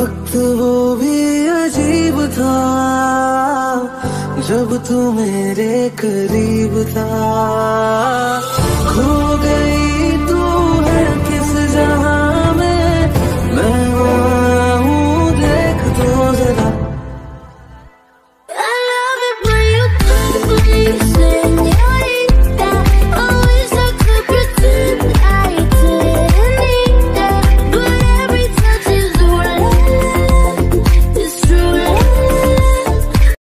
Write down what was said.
वक्त वो भी अजीब था जब तू मेरे करीब था।